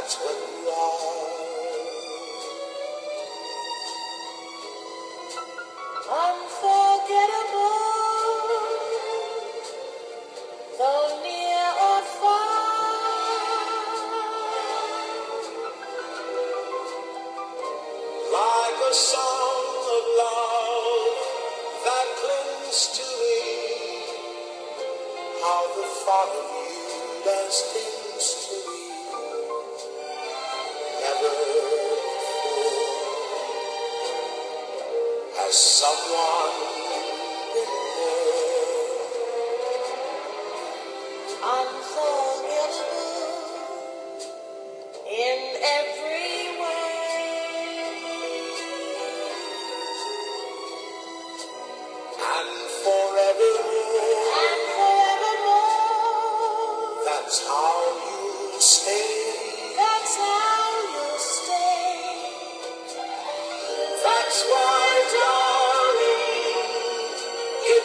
That's what you are. Unforgettable, though near or far. Like a song of love that clings to me. How the you does things someone there. Unforgettable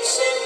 Sing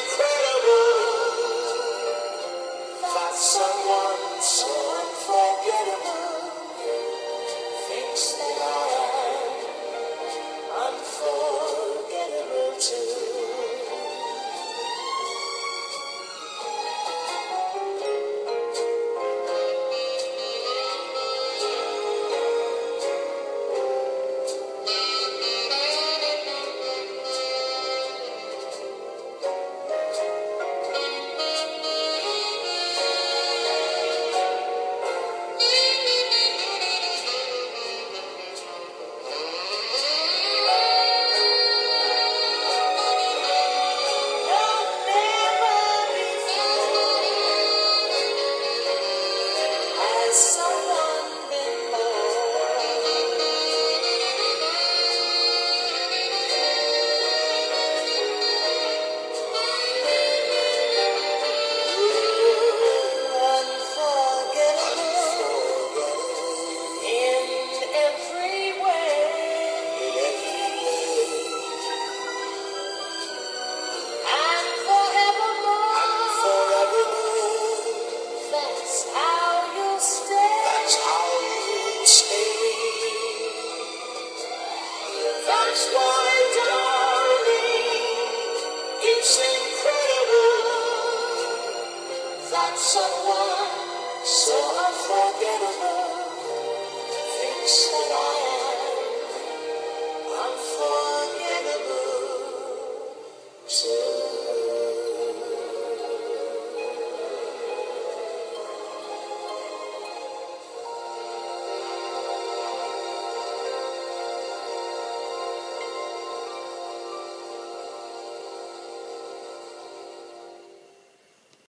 someone so I